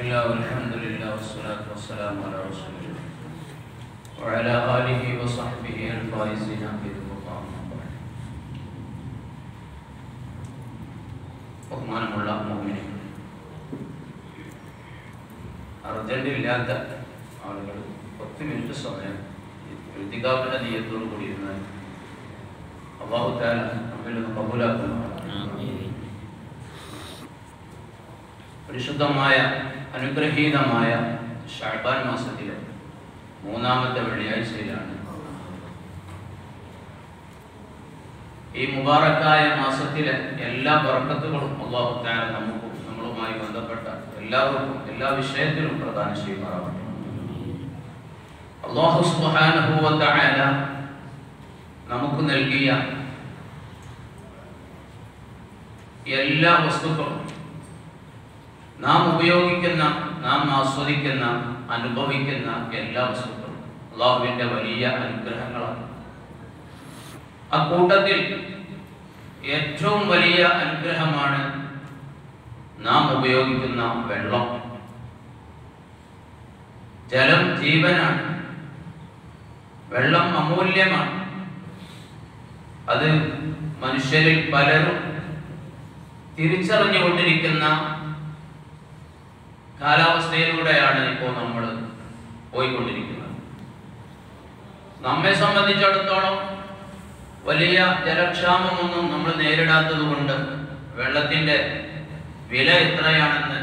الله والحمد لله والصلاة والسلام على رسول الله وعلى آله وصحبه الفائزين برضا الله أما بعد ബഹുമാനമുള്ള മോമിനി അർജന്റില്ലാത്ത ആളുകൾ പത്ത് മിനിറ്റ് സമയം എഴുതികാവിന്റെ നീയത്തോടു കൂടി ഇരുന്നാൽ അള്ളാഹുത്താല നമ്മിൽ നിന്ന് കബൂലാക്കുന്നതാണ് പരിശുദ്ധമായ അനുഗ്രഹീതമായ ഷാബാൻ മാസത്തിലെ മൂന്നാമത്തെ വെള്ളിയാഴ്ചയിലാണ്. ഈ മുബാറക്കായ മാസത്തിലെ എല്ലാ ബർക്കത്തുകളും അള്ളാഹു താര നമുക്കും നമ്മളുമായി ബന്ധപ്പെട്ട എല്ലാവർക്കും എല്ലാ വിഷയത്തിലും പ്രധാനം ചെയ്യുമാറാവട്ടെ. അള്ളാഹു സുബാനുഭൂവത്തായ നമുക്ക് നൽകിയ എല്ലാ വസ്തുക്കളും നാം ഉപയോഗിക്കുന്ന നാം ആസ്വദിക്കുന്ന അനുഭവിക്കുന്ന എല്ലാ വസ്തുക്കളും അള്ളാഹുവിന്റെ വലിയ അനുഗ്രഹങ്ങളാണ്. അക്കൂട്ടത്തിൽ ഏറ്റവും വലിയ അനുഗ്രഹമാണ് നാം ഉപയോഗിക്കുന്ന വെള്ളം. ജലം ജീവനാണ്. വെള്ളം അമൂല്യമാണ്. അത് മനുഷ്യരിൽ പലരും തിരിച്ചറിഞ്ഞുകൊണ്ടിരിക്കുന്ന കാലാവസ്ഥയിലൂടെയാണ് ഇപ്പോൾ നമ്മൾ പോയിക്കൊണ്ടിരിക്കുന്നത്. നമ്മെ സംബന്ധിച്ചിടത്തോളം വലിയ ജലക്ഷാമമൊന്നും നമ്മൾ നേരിടാത്തത് കൊണ്ട് വെള്ളത്തിന്റെ വില എത്രയാണെന്ന്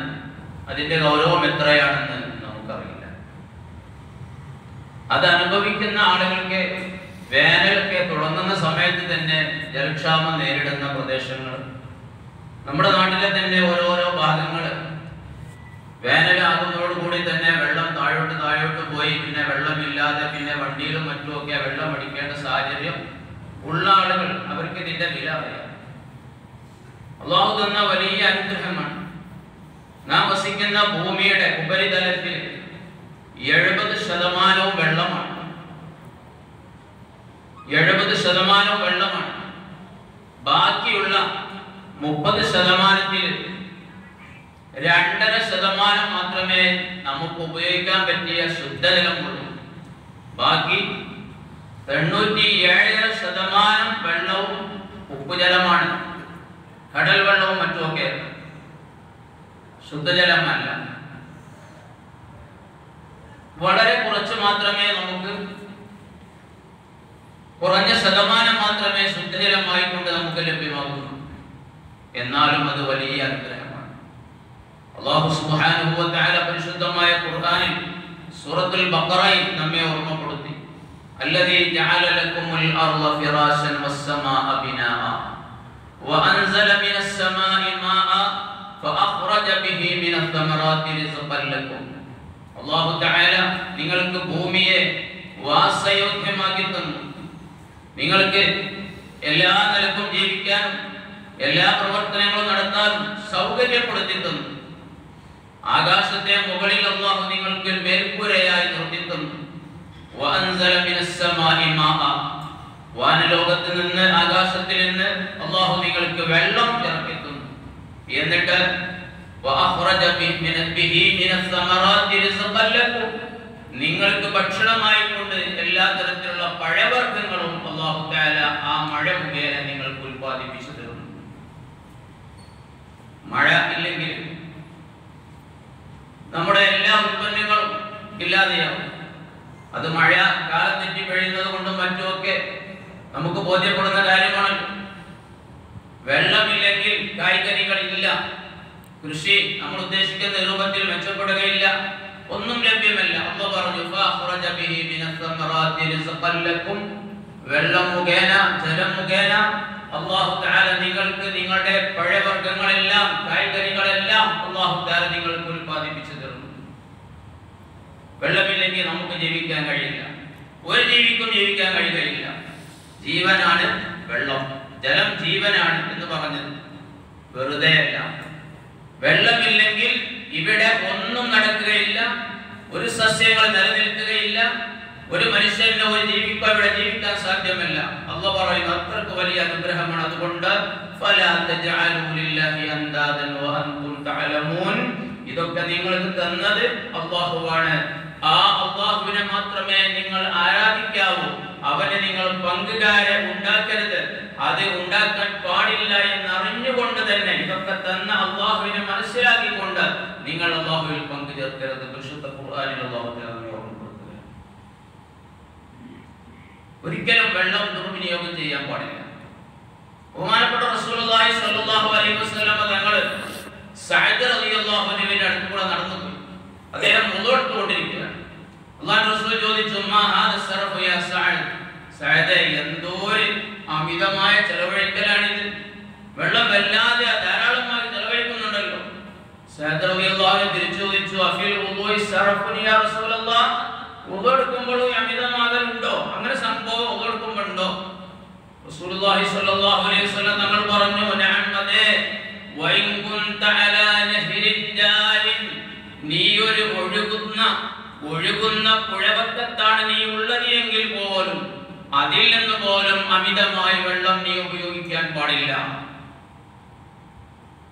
അതിന്റെ ഗൗരവം എത്രയാണെന്ന് നമുക്കറിയില്ല. അത് അനുഭവിക്കുന്ന ആളുകൾക്ക് വേനലൊക്കെ തുടങ്ങുന്ന സമയത്ത് തന്നെ ജലക്ഷാമം നേരിടുന്ന പ്രദേശങ്ങൾ നമ്മുടെ നാട്ടിലെ തന്നെ ഓരോരോ ഭാഗങ്ങൾ വേനലാകുന്നതോടുകൂടി തന്നെ വെള്ളം താഴോട്ട് താഴോട്ട് പോയി പിന്നെ വെള്ളമില്ലാതെ പിന്നെ വണ്ടിയിലും മറ്റുമൊക്കെ വെള്ളം അടിക്കേണ്ട സാഹചര്യം ഉള്ള ആളുകൾ അവർക്ക് ഇതിന്റെ വില അറിയാം. അള്ളാഹു തന്ന വലിയ അനുഗ്രഹമാണ്. നാം വസിക്കുന്ന ഭൂമിയുടെ ഉപരിതലത്തിൽ എഴുപത് ശതമാനവും വെള്ളമാണ്. എഴുപത് ശതമാനവും വെള്ളമാണ്. ബാക്കിയുള്ള മുപ്പത് ശതമാനത്തിൽ രണ്ടര ശതമാനം മാത്രമേ നമുക്ക് ഉപയോഗിക്കാൻ പറ്റിയ ശുദ്ധജലമുള്ളൂ ബാക്കി തൊണ്ണൂറ്റി ഏഴര ശതമാനം വെള്ളവും ഉപ്പുജലമാണ്. കടൽ വെള്ളവും മറ്റുമൊക്കെ ശുദ്ധജലമല്ല. വളരെ കുറച്ച് മാത്രമേ നമുക്ക് കുറഞ്ഞ ശതമാനം മാത്രമേ ശുദ്ധജലമായിക്കൊണ്ട് നമുക്ക് ലഭ്യമാകുന്നു. എന്നാലും അത് വലിയ അനുഗ്രഹമാണ് അള്ളാഹു സുബ്ഹാനഹു വ തആല പരിശുദ്ധമായ ഖുർആനിൽ സൂറത്തുൽ ബഖറയിൽ നമ്മെ ഓർമ്മപ്പെടുത്തി الذي جعل لكم الأرض فراشا والسماء بناء وأنزل من السماء ماء فأخرج به من الثمرات رزقا لكم അള്ളാഹു തആല നിങ്ങൾക്ക് ഭൂമിയെ വാസയോഗ്യമാക്കി തന്നു നിങ്ങൾക്ക് എല്ലാ നിലക്കും ജീവിക്കാനും എല്ലാ പ്രവർത്തനങ്ങളും നടത്താനും സൗകര്യപ്പെടുത്തി തന്നു ആകാശത്തെ മുകളിൽ അള്ളാഹു നിങ്ങൾക്ക് ഒരു മേൽക്കൂരയായി മാഅ. വാനലോകത്ത് നിന്ന് ആകാശത്തിൽ നിന്ന് അള്ളാഹു നിങ്ങൾക്ക് വെള്ളം ഇറക്കിത്തുന്നു തന്നു എന്നിട്ട് നിങ്ങൾക്ക് ഭക്ഷണമായി കൊണ്ട് എല്ലാ തരത്തിലുള്ള പഴവർഗങ്ങളും അള്ളാഹു തആല ആ മഴ മുഖേന നിങ്ങൾക്ക് ഉൽപ്പാദിപ്പിച്ചു തരുന്നു. മഴ ഇല്ലെങ്കിൽ നമ്മുടെ എല്ലാ ഉൽപ്പന്നങ്ങളും ഇല്ലാതെയാവും. അത് മഴ കാലം തെറ്റി പെയ്യുന്നത് കൊണ്ടും മറ്റുമൊക്കെ നമുക്ക് ബോധ്യപ്പെടുന്ന കാര്യമാണല്ലോ. വെള്ളമില്ലെങ്കിൽ കായ്കനികളില്ല. കൃഷി നമ്മൾ ഉദ്ദേശിക്കുന്ന രൂപത്തിൽ മെച്ചപ്പെടുകയില്ല. ഒന്നും ലഭ്യമല്ല. അമ്മ പറഞ്ഞു വെള്ളം മുഖേന ജലം മുഖേന. അല്ലാഹു തആല നിങ്ങൾക്ക് നിങ്ങളുടെ പഴവർഗങ്ങളെല്ലാം കായ്കനികളെല്ലാം അള്ളാഹു താര നിങ്ങൾക്ക് ഉൽപ്പാദിപ്പിച്ചു വെള്ളമില്ലെങ്കിൽ നമുക്ക് ജീവിക്കാൻ കഴിയില്ല. ഒരു ജീവിക്കും ജീവിക്കാൻ കഴിയുകയില്ല ജീവനാണ് വെള്ളം. ജലം ജീവനാണ് എന്ന് പറഞ്ഞത്. വെറുതെയല്ല വെള്ളമില്ലെങ്കിൽ ഇവിടെ ഒന്നും നടക്കുകയില്ല. ഒരു സസ്യങ്ങൾ നിലനിൽക്കുകയില്ല. ഒരു മനുഷ്യനെ ഒരു ജീവിക്കാൻ ഇവിടെ ജീവിക്കാൻ സാധ്യമല്ല. അല്ല പറയുന്നു അത്രയ്ക്ക് വലിയ അനുഗ്രഹമാണ്. അതുകൊണ്ട് ഇതൊക്കെ നിങ്ങൾക്ക് തന്നത് അള്ളാഹുവാണ്. ആ അള്ളാഹുവിനെ മാത്രമേ നിങ്ങൾ ആരാധിക്കാവൂ. അവനെ നിങ്ങൾ പങ്കുകാരെ ഉണ്ടാക്കരുത്. അത് ഉണ്ടാക്കാൻ പാടില്ല എന്ന് അറിഞ്ഞുകൊണ്ട് തന്നെ ഇതൊക്കെ തന്ന അള്ളാഹുവിനെ മനസ്സിലാക്കിക്കൊണ്ട് നിങ്ങൾ അള്ളാഹുവിൽ പങ്കു ചേർക്കരുത് പരിശുദ്ധ ഒരിക്കലും വെള്ളം ദുർവിനിയോഗം ചെയ്യാൻ പാടില്ല. ബഹുമാനപ്പെട്ട റസൂലുള്ളാഹി സ്വല്ലല്ലാഹു അലൈഹി വസല്ലം തങ്ങൾ സഅദ് റളിയല്ലാഹു അൻഹുവിന്റെ അടുത്ത് കൂടെ നടന്നു പോയി മുന്നോട്ട് കൊണ്ടിരിക്കുകയാണ് അള്ളാഹു റസൂൽ ചോദിച്ചു മാ ഹാദ സറഫു യാ സഅദ്? എന്തോ ഒരു അമിതമായ ചെലവഴിക്കലാണിത്. വെള്ളം വല്ലാതെ ധാരാളമായി ചെലവഴിക്കുന്നുണ്ടല്ലോ. തിരിച്ചു ചോദിച്ചു അഫീൽ എടുക്കുമ്പോഴും അമിതമാകലുണ്ടോ? അങ്ങനെ സംഭവം ഉണ്ടോ റസൂലുള്ളാഹി സ്വല്ലല്ലാഹു അലൈഹി വസല്ലം തങ്ങൾ പറഞ്ഞു നഅം അതെ. വൈൻ ഒഴുകുന്ന പുഴവക്കത്താണ് നീ ഉള്ളത് എങ്കിൽ പോലും അതിൽ നിന്ന് പോലും അമിതമായി വെള്ളം നീ ഉപയോഗിക്കാൻ പാടില്ല.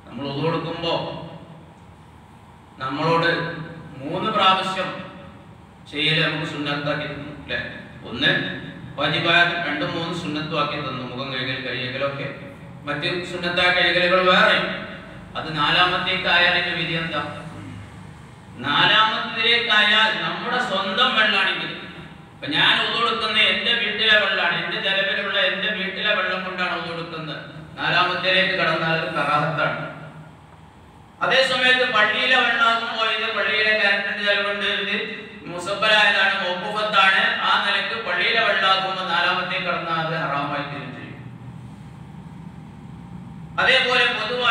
നമ്മൾ ഒതു കൊടുക്കുമ്പോ നമ്മളോട് മൂന്ന് പ്രാവശ്യം ചെയ്യൽ നമുക്ക് സുന്നത്താക്കി തന്നു അല്ലെ? ഒന്ന് വാജിബായ രണ്ടും മൂന്ന് സുന്നത്തുമാക്കി തന്നു മുഖം കഴുകൽ കഴിയലൊക്കെ മറ്റ് സുന്നത്തായ കഴുകലുകൾ വേറെ. അത് നാലാമത്തേക്കായാലും വിധി എന്താ? നാലാമത്തേക്കായാൽ നമ്മുടെ സ്വന്തം വെള്ളാണെങ്കിൽ ഇപ്പൊ ഞാൻ ഒതുകൊടുക്കുന്ന എന്റെ വീട്ടിലെ വെള്ളമാണ് എന്റെ ചെലവിലുള്ള എന്റെ വീട്ടിലെ വെള്ളം കൊണ്ടാണ് ഒതുകൊടുക്കുന്നത് നാലാമത്തേക്ക് കടന്നാൽ കറാഹത്താണ് അതേ സമയത്ത് പള്ളിയിലെ വെള്ളമാകുമ്പോൾ ഇത് പള്ളിയിലെ കരണ്ടിന്റെ ചെലവുണ്ട് ഇത് മൗഖൂഫത്താണ് ആ നിലയ്ക്ക് പള്ളിയിലെ വെള്ളമാകുമ്പോൾ നാലാമത്തേക്ക് കടന്നാൽ ഹറാമായി തിരിച്ചു അതേപോലെ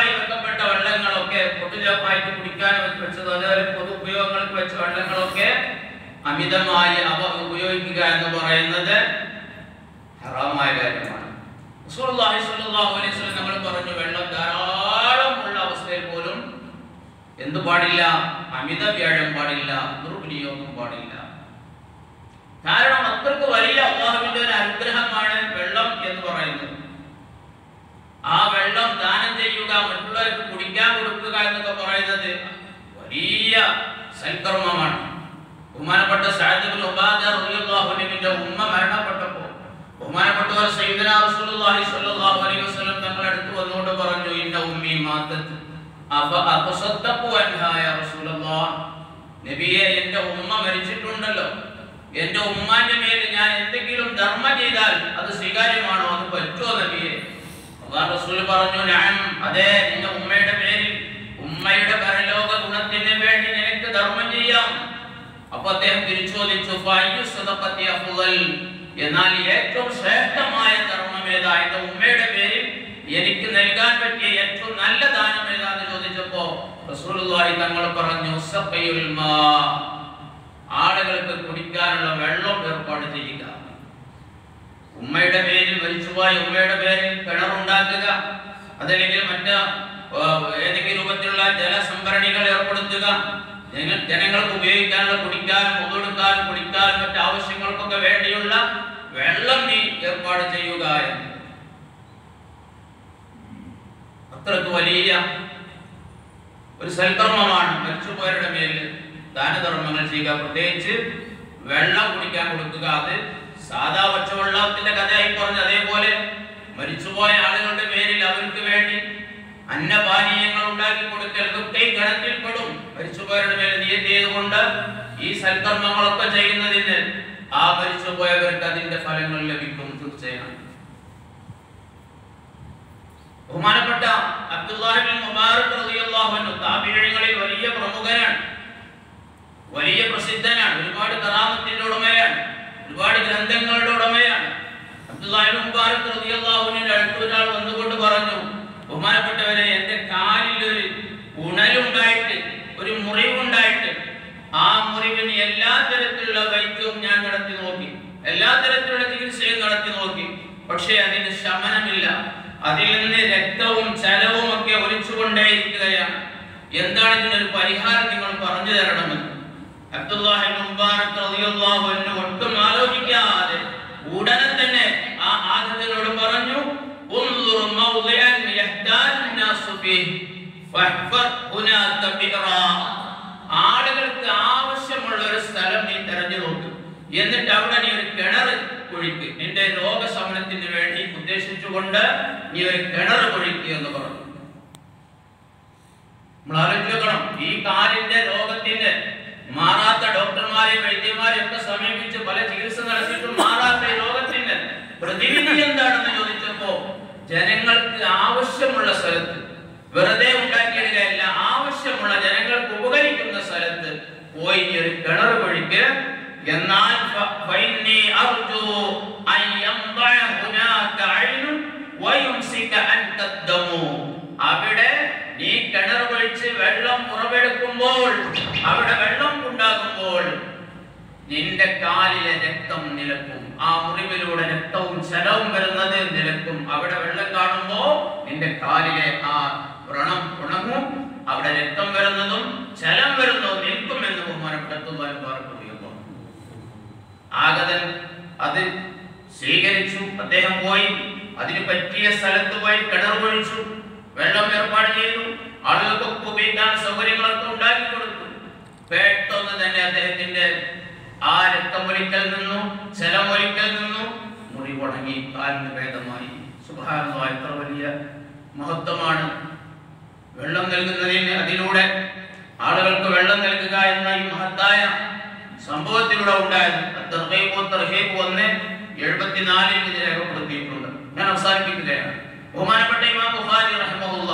പൊതുവായി ബന്ധപ്പെട്ട വെള്ളങ്ങളൊക്കെ പൊതുജപ്പായിട്ട് കുടിക്കാൻ വെച്ചത് അതുപോലെ പൊതു ഉപയോഗങ്ങൾക്ക് വെച്ച വെള്ളങ്ങളൊക്കെ അമിതമായി അവ ഉപയോഗിക്കുക എന്ന് പറയുന്നത് ഹറാമായ കാര്യമാണ്. നമ്മൾ പറഞ്ഞു വെള്ളം ധാരാളം ഉള്ള അവസ്ഥയിൽ പോലും എന്ത് പാടില്ല അമിത വ്യാഴം പാടില്ല ദുർവിനിയോഗം പാടില്ല. കാരണം അത്രയ്ക്ക് വലിയ അള്ളാഹുവിന്റെ ഒരു അനുഗ്രഹമാണ് വെള്ളം എന്ന് പറയുന്നത്. ആ വെള്ളം ദാനം ചെയ്യുക മറ്റുള്ളവർക്ക് കുടിക്കാൻ കൊടുക്കുക എന്നൊക്കെ പറയുന്നത് വലിയ സൽക്കർമ്മമാണ്. ബഹുമാനപ്പെട്ട ഉബാദ ഉമ്മ മരണപ്പെട്ടപ്പോൾ ബഹുമാനപ്പെട്ടവർ സയ്യിദന റസൂലുള്ളാഹി അലൈഹി വസല്ലം അടുത്ത് വന്നുകൊണ്ട് പറഞ്ഞു എന്റെ ഉമ്മി മാതത്ത്. അഫ അതസദ്ദഖു നബിയെ എന്റെ ഉമ്മ മരിച്ചിട്ടുണ്ടല്ലോ. എന്റെ ഉമ്മാന്റെ മേൽ ഞാൻ എന്തെങ്കിലും ധർമ്മം ചെയ്താൽ അത് സ്വീകാര്യമാണോ? അത് പറ്റുമോ നബിയെ? പറഞ്ഞു അതെ നിന്റെ ഉമ്മയുടെ പേരിൽ ഉമ്മയുടെ പരലോക ഗുണത്തിന് വേണ്ടി നിനക്ക് ധർമ്മം ചെയ്യാം അപ്പൊ അദ്ദേഹം തിരിച്ചു ചോദിച്ചു? എന്നാൽ ഏറ്റവും ശ്രേഷ്ഠമായ ധർമ്മം ഏതാ എന്റെ ഉമ്മയുടെ പേരിൽ എനിക്ക് നൽകാൻ പറ്റിയ ഏറ്റവും നല്ല ദാനം ഏതാന്ന് ചോദിച്ചപ്പോ റസൂലുള്ളാഹി തങ്ങൾ പറഞ്ഞു. ആളുകൾക്ക് കുടിക്കാനുള്ള വെള്ളം ഏർപ്പാട് ചെയ്യുക ഉമ്മയുടെ പേരിൽ മരിച്ചുപോയ ഉമ്മയുടെ പേരിൽ കിണറുണ്ടാക്കുക അതല്ലെങ്കിൽ മറ്റ് ഏതെങ്കിലും രൂപത്തിലുള്ള ജലസംഭരണികൾ ഏർപ്പെടുത്തുക. ജന- ജനങ്ങൾക്ക് ഉപയോഗിക്കാനുള്ള കുടിക്കാനും പൊതുവെടുക്കാനും കുടിക്കാനും മറ്റു ആവശ്യങ്ങൾക്കൊക്കെ വേണ്ടിയുള്ള വെള്ളം നീ ഏർപ്പാട് ചെയ്യുക എന്ന്. അത്രയ്ക്ക് വലിയ ഒരു സൽക്കർമ്മമാണ് മരിച്ചുപോയവരുടെ മേലിൽ ദാനധർമ്മങ്ങൾ ചെയ്യുക. പ്രത്യേകിച്ച് വെള്ളം കുടിക്കാൻ കൊടുക്കുക. അത് സാധാ പച്ചവെള്ളത്തിന്റെ കഥയായി പറഞ്ഞു അതേപോലെ മരിച്ചുപോയ ആളുകളുടെ പേരിൽ അവർക്ക് വേണ്ടി അന്നപാനീയങ്ങൾ ഉണ്ടാക്കി കൊടുക്കൽ ഇതൊക്കെ ഗണത്തിൽപ്പെടും മരിച്ചുപോയവരുടെ മേൽ നിയതി ചെയ്തുകൊണ്ട് ഈ സൽക്കർമ്മങ്ങളൊക്കെ ചെയ്യുന്നതിന് ആ മരിച്ചുപോയവർക്ക് അതിന്റെ ഫലങ്ങൾ ലഭിക്കും തീർച്ചയായും. ബഹുമാനപ്പെട്ട അബ്ദുല്ലാഹിബിൻ മുബാറക് റളിയല്ലാഹു അൻഹു താബിഈങ്ങളിൽ വലിയ പ്രമുഖനാണ്. വലിയ പ്രസിദ്ധനാണ്. ഒരുപാട് കറാമത്തിന്റെ ഉടമയാണ്. ഒരുപാട് ഗ്രന്ഥങ്ങളുടെ ഉടമയാണ്. മുബാറക് റളിയല്ലാഹു അൻഹുവിന്റെ അടുത്ത് ഒരാൾ വന്നുകൊണ്ട് പറഞ്ഞു ബഹുമാനപ്പെട്ടവരെ എന്റെ കാലിൽ ഒരു ഉണലുണ്ടായിട്ട് ഒരു മുറിവുണ്ടായിട്ട് ആ മുറിവിന് എല്ലാ തരത്തിലുള്ള വൈദ്യവും ഞാൻ നടത്തി നോക്കി. എല്ലാ തരത്തിലുള്ള ചികിത്സയും നടത്തി നോക്കി. പക്ഷേ അതിന് ശമനമില്ല. അതിൽ നിന്ന് രക്തവും ചലവും ഒക്കെ ഒലിച്ചുകൊണ്ടേയിരിക്കുകയാണ്. എന്താണ് ഇതിനൊരു പരിഹാരം നിങ്ങൾ പറഞ്ഞു തരണമെന്ന്? അബ്ദുല്ലാഹി ഇബ്നു മുബാറക് റളിയല്ലാഹു അൻഹു ഒട്ടും ആലോചിക്കാതെ ഉടനെ തന്നെ ആ ആദത്തിനോട് പറഞ്ഞു ഉൻദുർ മൗദിഅൻ യഹ്താജു الناس فيه فاحفر هناك بئرا ആളുകൾക്ക് ആവശ്യമുള്ള ഒരു സ്ഥലം നീ തെരഞ്ഞു നോക്ക് എന്നിട്ട് അവിടെ നീ ഒരു കിണർ കുഴിക്ക് നിന്റെ രോഗശമനത്തിന് വേണ്ടി ഉദ്ദേശിച്ചുകൊണ്ട് നീ ഒരു കിണർ കുഴിക്കുക എന്ന് പറഞ്ഞു നമ്മൾ ആലോചിക്കണം ഈ കാലിന്റെ രോഗത്തിന്റെ മാറാത്ത ഡോക്ടർമാരെയും വൈദ്യന്മാരെയും ഒക്കെ സമീപിച്ച് പല ചികിത്സ നടത്തിയിട്ടും മാറാത്ത ഈ രോഗത്തിന്റെ പ്രതിവിധി എന്താണെന്ന് ചോദിച്ചപ്പോ ജനങ്ങൾക്ക് ആവശ്യമുള്ള സ്ഥലത്ത് വെറുതെ ഉണ്ടാക്കിയിടുകയല്ല ആവശ്യമുള്ള ജനങ്ങൾക്ക് ഉപകരിക്കുന്ന സ്ഥലത്ത് പോയി ഒരു കിണർ കുഴിക്ക് എന്നാൽ. അവിടെ നീ കിണർ കുഴിച്ച് വെള്ളം ഉറവെടുക്കുമ്പോൾ അവിടെ വെള്ളം ഉണ്ടാകുമ്പോൾ നിന്റെ കാലിലെ രക്തം നിലക്കും. ആ മുറിവിലൂടെ രക്തവും ചലവും വരുന്നത് നിലക്കും. അവിടെ വെള്ളം കാണുമ്പോ നിന്റെ കാലിലെ ആ വ്രണം ഉണങ്ങും. അവിടെ രക്തം വരുന്നതും ശലം വരുന്നതും നിൽക്കും എന്ന് ബഹുമാനപ്പെടുത്തുവാൻ പാർക്കുകയുള്ളൂ ആഗതൻ അത് സ്വീകരിച്ചു. അദ്ദേഹം പോയി. അതിന് പറ്റിയ സ്ഥലത്ത് പോയി കിണർ ഒഴിച്ചു. വെള്ളം ഏർപ്പാട് ചെയ്തു. ആളുകൾക്കൊക്കെ ഉപയോഗിക്കാൻ സൗകര്യങ്ങളൊക്കെ ഉണ്ടാക്കി കൊടുത്തു. പെട്ടെന്ന് തന്നെ അദ്ദേഹത്തിന്റെ ആ രക്തമൊലിക്കൽ നിന്നു ജലമൊലിക്കൽ നിന്നു മുറി ഉണങ്ങി കാലിന് ഭേദമായി. സുഭാരണ എത്ര വലിയ മഹത്വമാണ്. വെള്ളം നൽകുന്നതിന് അതിലൂടെ ആളുകൾക്ക് വെള്ളം നൽകുക എന്ന ഈ മഹത്തായ സംഭവത്തിലൂടെ ഉണ്ടായത് ഒന്ന് എഴുപത്തിനാലിൽ രേഖപ്പെടുത്തിയിട്ടുണ്ട്. ഞാൻ അവസാനിപ്പിക്കുകയാണ്. ബഹുമാനപ്പെട്ട ഇമാം ബുഹാരി റഹ്മഹുല്ല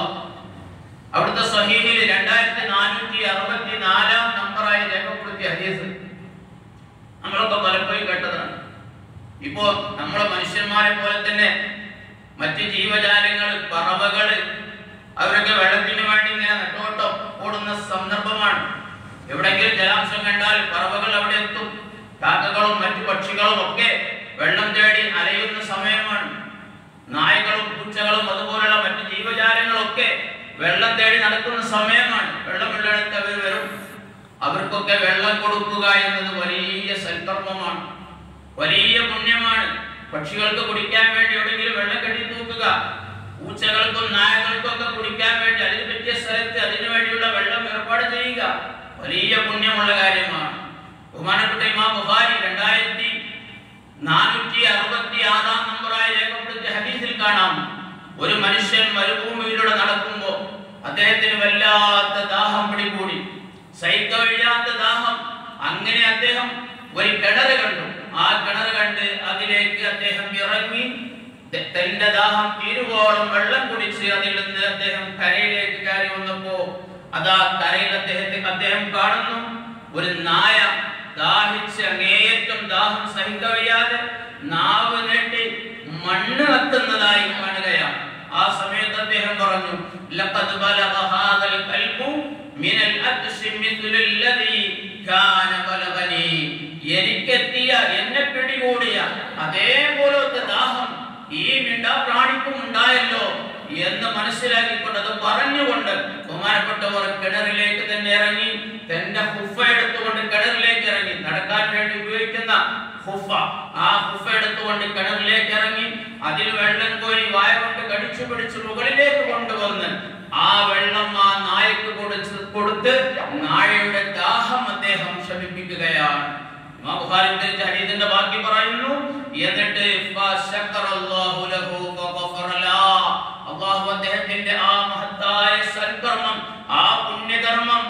അവിടുത്തെ സഹീഹിൽ രണ്ടായിരത്തി നാനൂറ്റി അറുപത്തി നാലാം നമ്പറായി രേഖപ്പെടുത്തിയ ഹദീസ് നമ്മളൊക്കെ പലപ്പോഴും കേട്ടതാണ്. ഇപ്പോ നമ്മളെ മനുഷ്യന്മാരെ പോലെ തന്നെ മറ്റ് ജീവജാലങ്ങൾ പറവകൾ അവരൊക്കെ വെള്ളത്തിന് വേണ്ടി ഇങ്ങനെ നെട്ടോട്ടം ഓടുന്ന സന്ദർഭമാണ്. എവിടെങ്കിലും ജലാംശം കണ്ടാൽ പറവകൾ അവിടെ എത്തും. കാക്കകളും മറ്റു പക്ഷികളും ഒക്കെ വെള്ളം തേടി അലയുന്ന സമയമാണ്. നായകളും പൂച്ചകളും അതുപോലുള്ള മറ്റു ജീവജാലങ്ങളൊക്കെ വെള്ളം തേടി നടക്കുന്ന സമയമാണ്. വെള്ളമുള്ളിടത്ത് അവർ വരും. അവർക്കൊക്കെ വെള്ളം കൊടുക്കുക എന്നത് വലിയ സൽക്കർമ്മമാണ്. വലിയ പുണ്യമാണ്. പക്ഷികൾക്ക് കുടിക്കാൻ വേണ്ടി എവിടെയെങ്കിലും വെള്ളം കെട്ടി തൂക്കുക. പൂച്ചകൾക്കും നായകൾക്കും ഒക്കെ കുടിക്കാൻ വേണ്ടി അതിന് പറ്റിയ സ്ഥലത്ത് അതിനു വേണ്ടിയുള്ള വെള്ളം ഏർപ്പാട് ചെയ്യുക. വലിയ പുണ്യമുള്ള കാര്യമാണ്. ബഹുമാനപ്പെട്ട ഇമാ ബുഹാരി രണ്ടായിരത്തി നാനൂറ്റി അറുപത്തി ആറാം നമ്പറായി രേഖപ്പെടുത്തിയ ഹദീസിൽ കാണാം. ഒരു മനുഷ്യൻ അദ്ദേഹത്തിന് വല്ലാത്ത ദാഹം പിടികൂടി. സഹിക്കവഴിയാത്ത ദാഹം. അങ്ങനെ അദ്ദേഹം ഒരു കിണർ കണ്ടു. ആ കിണർ കണ്ട് അതിലേക്ക് അദ്ദേഹം ഇറങ്ങി. തന്റെ ദാഹം തീരുവോളം വെള്ളം കുടിച്ച് അതിൽ നിന്ന് അദ്ദേഹം കരയിലേക്ക് കയറി വന്നപ്പോ അതാ കരയിൽ അദ്ദേഹത്തെ അദ്ദേഹം കാണുന്നു. ഒരു നായ ദാഹിച്ച് അങ്ങേയറ്റം ദാഹം സഹിക്കവയ്യാതെ നാവ് നീട്ടി മണ്ണ് കത്തുന്നതായി കാണുകയാണ്. ആ സമയത്ത് അദ്ദേഹം പറഞ്ഞു ലഖദ് ബലഗ എനിക്കെത്തിയ എന്നെ പിടികൂടിയ അതേപോലത്തെ ദാഹം ഈ മിണ്ടാപ്രാണിക്കും ഉണ്ടായല്ലോ എന്ന് മനസ്സിലാക്കിക്കൊണ്ട് അത് പറഞ്ഞുകൊണ്ട് ബഹുമാനപ്പെട്ടവർ കിണറിലേക്ക് തന്നെ ഇറങ്ങി തന്റെ ഹുഫ എടുത്തുകൊണ്ട് കിണറിലേക്ക് ഇറങ്ങി. നടക്കാൻ വേണ്ടി ഉപയോഗിക്കുന്ന ഹുഫ. ആ ഹുഫ എടുത്തുകൊണ്ട് കിണറിലേക്ക് ഇറങ്ങി അതിൽ വെള്ളം കോരി വായ കൊണ്ട് കടിച്ചു പിടിച്ച് മുകളിലേക്ക് കൊണ്ടുവന്ന് ആ വെള്ളം ആ നായക്ക് കൊടുത്ത് കൊടുത്ത് നായയുടെ ദാഹം അദ്ദേഹം ശമിപ്പിക്കുകയാണ്. ഹദീസിന്റെ ബാക്കി പറയുന്നു എന്നിട്ട് അല്ലാഹു അദ്ദേഹത്തിന്റെ ആ മഹത്തായ സൽക്കർമ്മം ആ പുണ്യകർമ്മം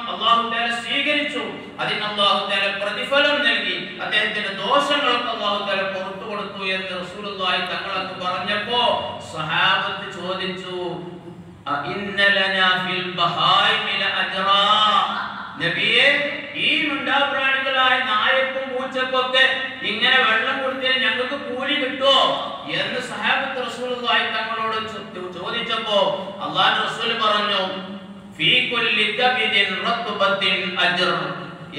തആല സ്വീകരിച്ചു. അതിന് തആല പ്രതിഫലം നൽകി. അദ്ദേഹത്തിന്റെ ദോഷങ്ങളൊക്കെ അല്ലാഹു തല പുറത്തു കൊടുത്തു എന്ന് റസൂലുള്ളാഹി തങ്ങളൊക്കെ പറഞ്ഞപ്പോ സഹാബത്ത് ചോദിച്ചു ഈ മിണ്ടാപ്രാണികളായ നായക്കും പൂച്ചക്കൊക്കെ ഇങ്ങനെ വെള്ളം കൊടുത്താൽ ഞങ്ങൾക്ക് കൂലി കിട്ടുമോ എന്ന് സഹാബത്ത് റസൂലുള്ളാഹി തങ്ങളോട് ചോദിച്ചപ്പോ അള്ളാഹു റസൂൽ പറഞ്ഞു ഫീ കുല്ലി കബിദിൻ റത്ബത്തിൻ അജ്ർ.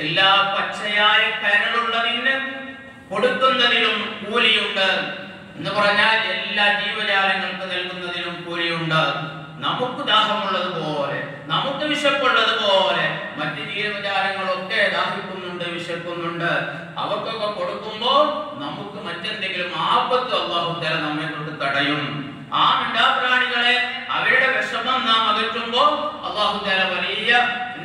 എല്ലാ പച്ചയായ കരളുള്ളതിന് കൊടുക്കുന്നതിലും കൂലിയുണ്ട്. എന്ന് പറഞ്ഞാൽ എല്ലാ ജീവജാലങ്ങൾക്ക് നൽകുന്നതിലും കൂലിയുണ്ട്. നമുക്ക് ദാഹമുള്ളത് പോലെ നമുക്ക് വിശപ്പുള്ളത് പോലെ മറ്റ് ജീവജാലങ്ങളൊക്കെ ദാഹിക്കുന്നുണ്ട് വിശക്കുന്നുണ്ട്. അവക്കൊക്കെ കൊടുക്കുമ്പോൾ നമുക്ക് മറ്റെന്തെങ്കിലും ആപത്ത് അള്ളാഹു തല നമ്മെ കൊണ്ട് തടയും. ആ മിണ്ടാപ്രാണികളെ അവരുടെ വിഷമം നാം അകറ്റുമ്പോൾ അള്ളാഹു തല വലിയ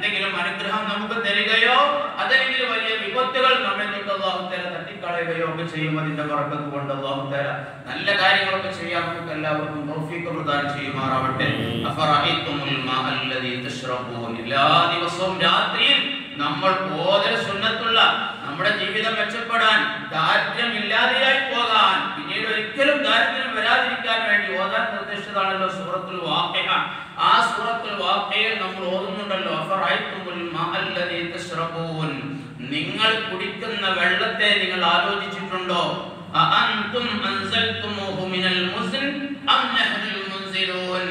എന്തെങ്കിലും അനുഗ്രഹം നമുക്ക് തരികയോ അതല്ലെങ്കിൽ വലിയ വിപത്തുകൾ നമ്മെ തൊട്ട് അള്ളാഹുത്തേര തട്ടിക്കളയുകയോ ഒക്കെ ചെയ്യും അതിന്റെ പുറത്തു കൊണ്ട് അള്ളാഹുത്തേര നല്ല കാര്യങ്ങളൊക്കെ ചെയ്യാൻ നമുക്ക് എല്ലാവർക്കും തൗഫീഖ് പ്രദാനം ചെയ്യുമാറാവട്ടെ. എല്ലാ ദിവസവും രാത്രിയിൽ നമ്മൾ ഓതര സുന്നത്തുള്ള നമ്മുടെ ജീവിതം മെച്ചപ്പെടാൻ ദാരിദ്ര്യം ഇല്ലാതെയായി പോകാൻ പിന്നീട് ഒരിക്കലും ദാരിദ്ര്യം വരാതിരിക്കാൻ വേണ്ടി ഓതാൻ നിർദ്ദേശിച്ചതാണല്ലോ സൂറത്തുൽ വാഖിഅ ആ സൂറത്തുൽ വാഖിയയിൽ നമ്മൾ ഓതുന്നുണ്ടല്ലോ അഫറൈതുൽ നിങ്ങൾ കുടിക്കുന്ന വെള്ളത്തെ നിങ്ങൾ ആലോചിച്ചിട്ടുണ്ടോ? അഅൻതും മിനൽ അം നഹ്നുൽ മുൻസിലൂൻ.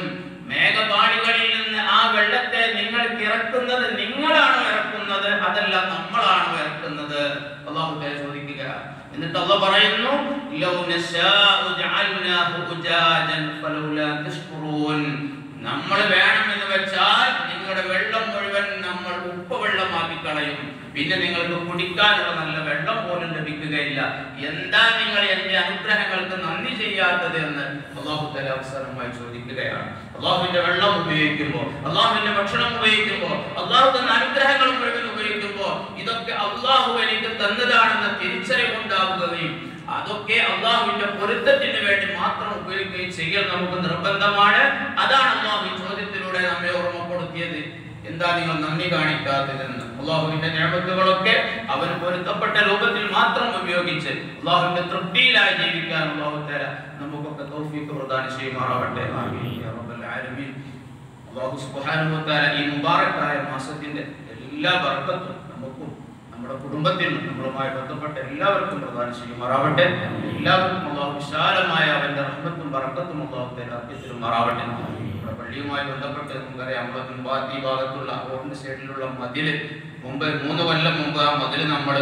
മേഘപാളികളിൽ നിന്ന് ആ വെള്ളത്തെ നിങ്ങൾക്ക് ഇറക്കുന്നത് നിങ്ങളാണോ ഇറക്കുന്നത്? അതല്ല നമ്മളാണോ ഇറക്കുന്നത് അള്ളാഹു തആല ചോദിക്കുക. എന്നിട്ട് അള്ളാഹ് പറയുന്നു നമ്മൾ വേണമെന്ന് നിങ്ങളുടെ വെള്ളം മുഴുവൻ നമ്മൾ ഉപ്പുവെള്ളമാക്കി കളയും പിന്നെ നിങ്ങൾക്ക് കുടിക്കാനുള്ള നല്ല വെള്ളം പോലും ലഭിക്കുകയില്ല. എന്താ നിങ്ങൾ എന്റെ അനുഗ്രഹങ്ങൾക്ക് നന്ദി ചെയ്യാത്തത് എന്ന് അള്ളാഹു തല അവസരമായി ചോദിക്കുകയാണ്. അള്ളാഹുവിന്റെ വെള്ളം ഉപയോഗിക്കുമ്പോൾ അള്ളാഹുവിന്റെ ഭക്ഷണം ഉപയോഗിക്കുമ്പോൾ അള്ളാഹു തന്ന അനുഗ്രഹങ്ങൾ ഇതൊക്കെ അള്ളാഹു എനിക്ക് തന്നതാണെന്ന തിരിച്ചറിവുണ്ടാവുകയും അതൊക്കെ അള്ളാഹുവിന്റെ പൊരുത്തത്തിന് വേണ്ടി മാത്രം ഉപയോഗിക്കുകയും ചെയ്യൽ നമുക്ക് നിർബന്ധമാണ്. അതാണ് അള്ളാഹു ചോദ്യത്തിലൂടെ നമ്മെ ഓർമ്മപ്പെടുത്തിയത്. എന്താ നിങ്ങൾ നന്ദി കാണിക്കാത്തതെന്ന്? അള്ളാഹുവിന്റെ നിയമത്തുകളൊക്കെ അവന് പൊരുത്തപ്പെട്ട രൂപത്തിൽ മാത്രം ഉപയോഗിച്ച് അള്ളാഹുവിന്റെ തൃപ്തിയിലായി ജീവിക്കാൻ അള്ളാഹു തര നമുക്കൊക്കെ തൗഫീഖ് പ്രദാനം ചെയ്യുമാറാവട്ടെ. അള്ളാഹു തആല ഈ മുബാറക്കായ മാസത്തിന്റെ എല്ലാ ബർക്കത്തും നമുക്കും നമ്മുടെ കുടുംബത്തിനും നമ്മളുമായി ബന്ധപ്പെട്ട എല്ലാവർക്കും പ്രദാനം ചെയ്യുമാറാവട്ടെ. എല്ലാവർക്കും അള്ളാഹു വിശാലമായ അവന്റെ റഹ്മത്തും വറക്കത്തും അള്ളാഹു തആല അർപ്പിച്ചിരുമാറാവട്ടെ നമ്മുടെ പള്ളിയുമായി ബന്ധപ്പെട്ട് നമുക്കറിയാം നമ്മുടെ മുൻപാത്തി ഭാഗത്തുള്ള റോഡിന്റെ സൈഡിലുള്ള മതിൽ. മുമ്പ് മൂന്ന് കൊല്ലം മുമ്പ് ആ മതിൽ നമ്മൾ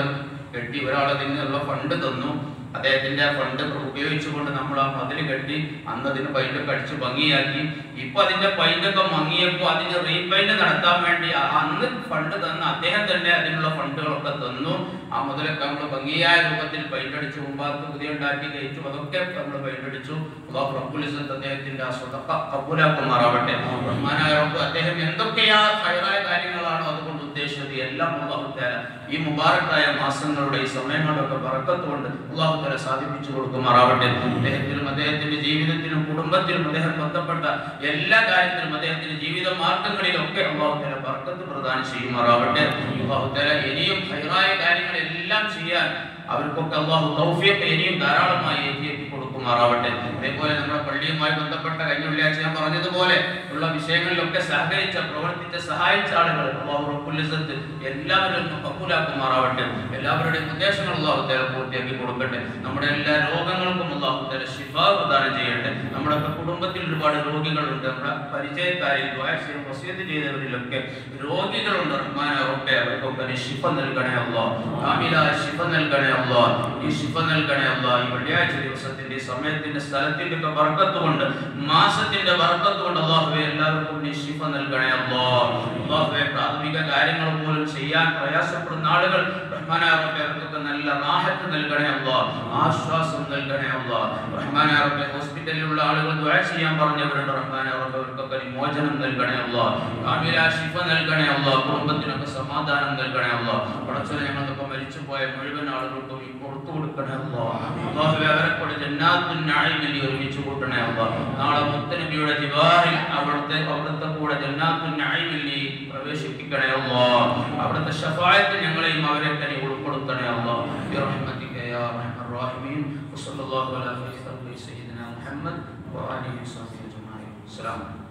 കെട്ടി ഒരാളതിനുള്ള ഫണ്ട് തന്നു. അദ്ദേഹത്തിന്റെ ഫണ്ട് ഉപയോഗിച്ചുകൊണ്ട് നമ്മൾ ആ മതിൽ കെട്ടി അന്ന് അതിന് പൈന്റൊക്കെ അടിച്ച് ഭംഗിയാക്കി. ഇപ്പൊ അതിന്റെ പൈന്റൊക്കെ മങ്ങിയപ്പോൾ അതിന് റീപെയിന്റ് നടത്താൻ വേണ്ടി അന്ന് ഫണ്ട് തന്ന അദ്ദേഹം തന്നെ അതിനുള്ള ഫണ്ടുകളൊക്കെ തന്നു. ആ മുതലൊക്കെ നമ്മൾ ഭംഗിയായ രൂപത്തിൽ പൈന്റ് അടിച്ചു മുമ്പാത്ത് പുതിയ ഉണ്ടാക്കി കഴിച്ചു. അതൊക്കെ നമ്മൾ പൈന്റ് അടിച്ചു. അള്ളാഹു അദ്ദേഹത്തിന്റെ ആ സ്വതക്ക കബൂലാക്കുമാറാവട്ടെ. റഹ്മാനായ റബ്ബ് അദ്ദേഹം എന്തൊക്കെയാ ഹൈറായ കാര്യങ്ങളാണോ അതുകൊണ്ട് ഉദ്ദേശിച്ചത് എല്ലാം അള്ളാഹു തആല ഈ മുബാറക്കായ മാസങ്ങളുടെ ഈ സമയങ്ങളുടെയൊക്കെ ബർക്കത്ത് കൊണ്ട് അള്ളാഹു തആല സാധിപ്പിച്ചു കൊടുക്കുമാറാവട്ടെ. അദ്ദേഹത്തിനും അദ്ദേഹത്തിന്റെ ജീവിതത്തിലും കുടുംബത്തിലും അദ്ദേഹം ബന്ധപ്പെട്ട എല്ലാ കാര്യത്തിലും അദ്ദേഹത്തിന്റെ ജീവിത മാർഗങ്ങളിലൊക്കെ അള്ളാഹു തആല ബർക്കത്ത് പ്രദാനം ചെയ്യുമാറാവട്ടെ. അള്ളാഹു തആല ഇനിയും ഹൈറായ കാര്യങ്ങളെല്ലാം ചെയ്യാൻ അവർക്കൊക്കെ അള്ളാഹു തൗഫീഖ് ഇനിയും ധാരാളമായി ഏറ്റി കൊടുക്കുമാറാവട്ടെ അതേപോലെ നമ്മുടെ പള്ളിയുമായി ബന്ധപ്പെട്ട കഴിഞ്ഞ വെള്ളിയാഴ്ച ഞാൻ പറഞ്ഞതുപോലെ ഉള്ള വിഷയങ്ങളിലൊക്കെ സഹകരിച്ച പ്രവർത്തിച്ച സഹായിച്ച ആളുകൾ ഇസ്സത്ത് എല്ലാവരും കബൂലാക്കുമാറാവട്ടെ എല്ലാവരുടെയും ഉദ്ദേശങ്ങൾ അള്ളാഹു തആല പൂർത്തിയാക്കി കൊടുക്കട്ടെ. നമ്മുടെ എല്ലാ രോഗങ്ങൾക്കും അള്ളാഹു തആല ശിഫ പ്രദാനം ചെയ്യട്ടെ. നമ്മുടെ കുടുംബത്തിൽ ഒരുപാട് രോഗികളുണ്ട്. നമ്മുടെ പരിചയക്കാരിൽ വസീത് ചെയ്തവരിലൊക്കെ രോഗികളുണ്ട്. റഹ്മാനാവട്ടെ അവർക്കൊക്കെ ശിഫ നൽകണേ അള്ളാഹ്. കാമില ശിഫ നൽകണേ അള്ളാഹ്. ഈ ശിഫ നൽകണേ അള്ളാഹ്. ഈ വെള്ളിയാഴ്ച ദിവസത്തിന്റെ സമയത്തിന്റെ സ്ഥലത്തിന്റെ ഒക്കെ ബർക്കത്ത് കൊണ്ട് മാസത്തിന്റെ ബർക്കത്ത് കൊണ്ട് അള്ളാഹുവെ എല്ലാവർക്കും നീ ശിഫ നൽകണേ അള്ളാഹുബെ പ്രാഥമിക കാര്യങ്ങൾ പോലും ചെയ്യാൻ പ്രയാസപ്പെടുന്ന ആളുകൾ റഹ്മാനായ റബ്ബെ അവർക്കൊക്കെ നല്ല റാഹത്ത് നൽകണേ അല്ലാഹ് ആശ്വാസം നൽകണേ അല്ലാഹ് റഹ്മാനായ റബ്ബെ ഹോസ്പിറ്റലിലുള്ള ആളുകൾ ദുആ ചെയ്യാൻ പറഞ്ഞവരുണ്ട് റഹ്മാനായ റബ്ബെ അവർക്കൊക്കെ മോചനം നൽകണേ അല്ലാഹ് കാമില ശിഫ നൽകണേ അല്ലാഹ് കുടുംബത്തിനൊക്കെ സമാധാനം നൽകണേ അല്ലാഹ് പടച്ചോനെ പോയ മുഴുവൻ ആളുകൾക്കും പുറത്തു കൊടുക്കണേ അല്ലാഹ് അല്ലാഹുവേ അവരെ കൂടെ ജന്നാത്തുൻ നഈമിൽ നീ ഒരുമിച്ച് കൂട്ടണേ നാളെ മുത്തനബിയുടെ ജിവാറിൽ അവിടുത്തെ അവിടുത്തെ കൂടെ ജന്നാത്തുൻ നഈമിൽ നീ പ്രവേശിപ്പിക്കണേ അല്ലാഹ് അവിടുത്തെ ഷഫായത്തിൽ ഞങ്ങളെയും അവരെയൊക്കെ നീ ഉൾപ്പെടുത്തണേ അല്ലാഹ് ബിറഹ്മതിക യാ അർഹമർ റഹീമീൻ വസല്ലല്ലാഹു അലാ സയ്യിദിനാ മുഹമ്മദ് വആലിഹി വസഹ്ബിഹി അജ്മഈൻ അസ്സലാമു അലൈക്കും